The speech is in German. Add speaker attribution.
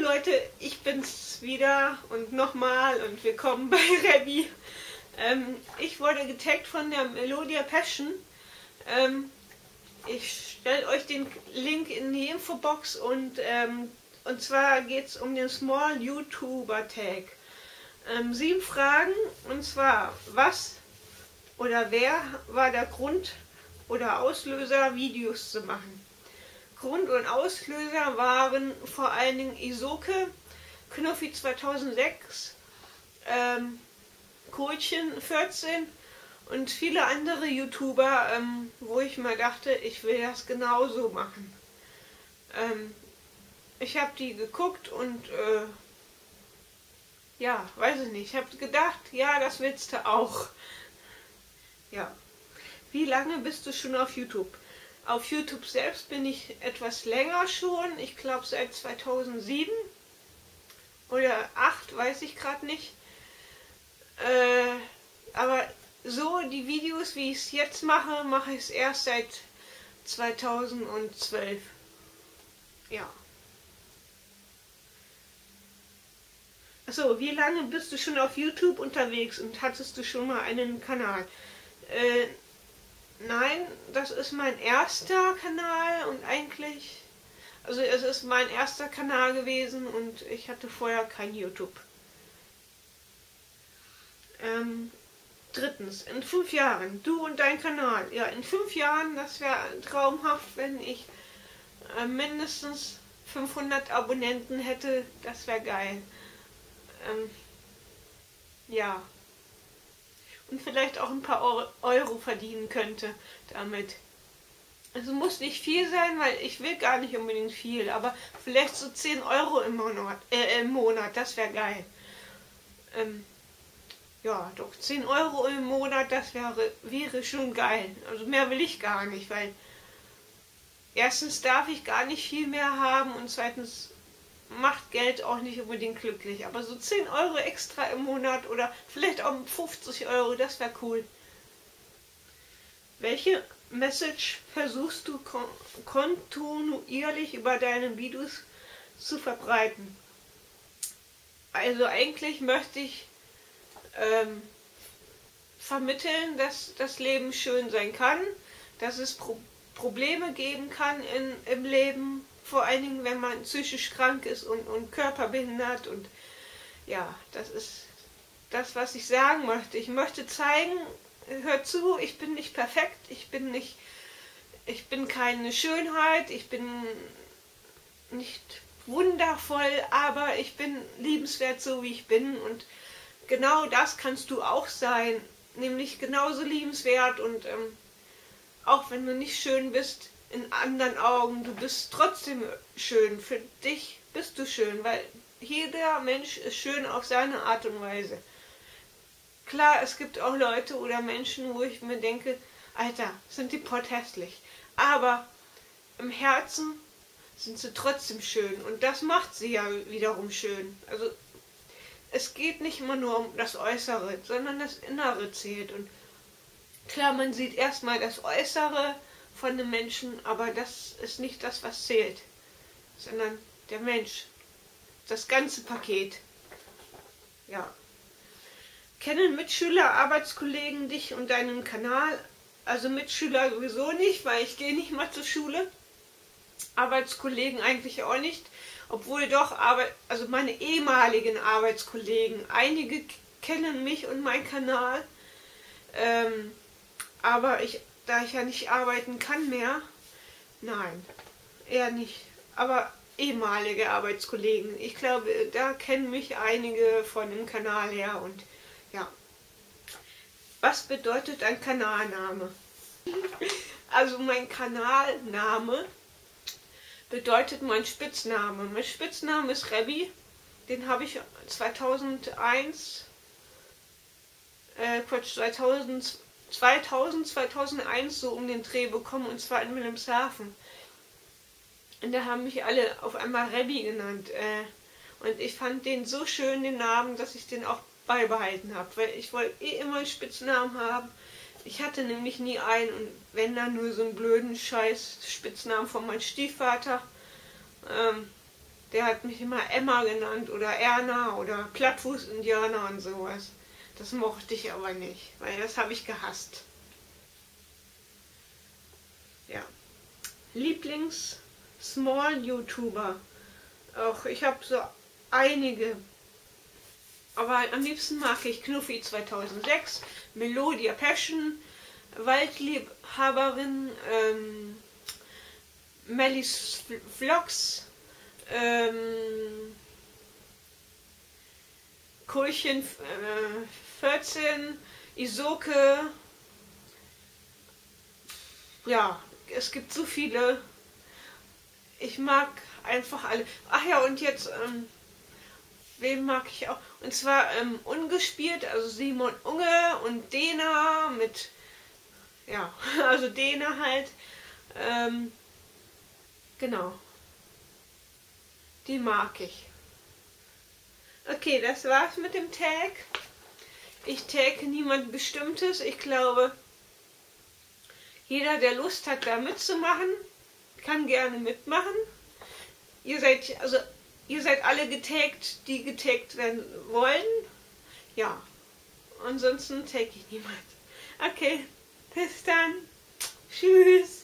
Speaker 1: Leute, ich bin's wieder und nochmal und willkommen bei Rebby. Ähm, ich wurde getaggt von der Melodia Passion. Ähm, ich stelle euch den Link in die Infobox und, ähm, und zwar geht es um den Small YouTuber Tag. Ähm, sieben Fragen und zwar, was oder wer war der Grund oder Auslöser, Videos zu machen? Grund und Auslöser waren vor allen Dingen Isoke, Knuffi 2006, ähm, Kohlchen 14 und viele andere YouTuber, ähm, wo ich mal dachte, ich will das genauso machen. Ähm, ich habe die geguckt und äh, ja, weiß ich nicht. Ich habe gedacht, ja, das willst du auch. Ja. Wie lange bist du schon auf YouTube? Auf YouTube selbst bin ich etwas länger schon. Ich glaube seit 2007 oder 8, weiß ich gerade nicht. Äh, aber so die Videos, wie ich es jetzt mache, mache ich es erst seit 2012. Ja. Achso, wie lange bist du schon auf YouTube unterwegs und hattest du schon mal einen Kanal? Äh, nein, das ist mein erster Kanal und eigentlich, also es ist mein erster Kanal gewesen und ich hatte vorher kein YouTube. Ähm, drittens, in fünf Jahren, du und dein Kanal. Ja, in fünf Jahren, das wäre traumhaft, wenn ich äh, mindestens 500 Abonnenten hätte. Das wäre geil. Ähm, ja. Und vielleicht auch ein paar Euro verdienen könnte damit. Also muss nicht viel sein, weil ich will gar nicht unbedingt viel, aber vielleicht so 10 Euro im Monat, äh, im Monat das wäre geil. Ähm, ja, doch 10 Euro im Monat, das wäre, wäre schon geil. Also mehr will ich gar nicht, weil erstens darf ich gar nicht viel mehr haben und zweitens macht Geld auch nicht unbedingt glücklich. Aber so 10 Euro extra im Monat oder vielleicht auch 50 Euro, das wäre cool. Welche Message versuchst du kon kontinuierlich über deine Videos zu verbreiten? Also eigentlich möchte ich ähm, vermitteln, dass das Leben schön sein kann, dass es Pro Probleme geben kann in, im Leben, vor allen Dingen, wenn man psychisch krank ist und, und körperbehindert. Und ja, das ist das, was ich sagen möchte. Ich möchte zeigen, hört zu, ich bin nicht perfekt, ich bin nicht, ich bin keine Schönheit, ich bin nicht wundervoll, aber ich bin liebenswert so, wie ich bin und genau das kannst du auch sein, nämlich genauso liebenswert und ähm, auch wenn du nicht schön bist in anderen Augen, du bist trotzdem schön. Für dich bist du schön, weil jeder Mensch ist schön auf seine Art und Weise. Klar, es gibt auch Leute oder Menschen, wo ich mir denke, Alter, sind die Pott hässlich. Aber im Herzen sind sie trotzdem schön und das macht sie ja wiederum schön. Also es geht nicht immer nur um das Äußere, sondern das Innere zählt. Und klar, man sieht erstmal das Äußere von dem Menschen, aber das ist nicht das, was zählt, sondern der Mensch. Das ganze Paket. Ja. Kennen Mitschüler, Arbeitskollegen dich und deinen Kanal? Also Mitschüler sowieso nicht, weil ich gehe nicht mal zur Schule. Arbeitskollegen eigentlich auch nicht. Obwohl doch, Arbeit, also meine ehemaligen Arbeitskollegen, einige kennen mich und meinen Kanal. Ähm, aber ich, da ich ja nicht arbeiten kann mehr, nein, eher nicht. Aber ehemalige Arbeitskollegen, ich glaube, da kennen mich einige von dem Kanal her und ja. Was bedeutet ein Kanalname? Also mein Kanalname bedeutet mein Spitzname. Mein Spitzname ist Rebby. Den habe ich 2001, äh, Quatsch, 2000, 2000, 2001 so um den Dreh bekommen und zwar in Wilhelmshaven. Und da haben mich alle auf einmal Rebby genannt. Äh, und ich fand den so schön, den Namen, dass ich den auch beibehalten habe. Weil ich wollte eh immer einen Spitznamen haben. Ich hatte nämlich nie einen und wenn dann nur so einen blöden Scheiß Spitznamen von meinem Stiefvater. Ähm, Der hat mich immer Emma genannt oder Erna oder Plattfuß-Indianer und sowas. Das mochte ich aber nicht, weil das habe ich gehasst. Ja. Lieblings-Small-YouTuber. Auch ich habe so einige. Aber am liebsten mag ich Knuffi 2006, Melodia Passion, Waldliebhaberin, ähm, Mellis Vlogs, ähm, Kulchen äh, 14, Isoke. Ja, es gibt so viele. Ich mag einfach alle. Ach ja, und jetzt, ähm, wen mag ich auch? Und zwar ähm, ungespielt, also Simon Unge und Dena mit, ja, also Dena halt. Ähm, genau. Die mag ich. Okay, das war's mit dem Tag. Ich tagge niemand Bestimmtes. Ich glaube, jeder, der Lust hat, da mitzumachen, kann gerne mitmachen. Ihr seid, also, ihr seid alle getaggt, die getaggt werden wollen. Ja. Ansonsten tagge ich niemand. Okay, bis dann. Tschüss.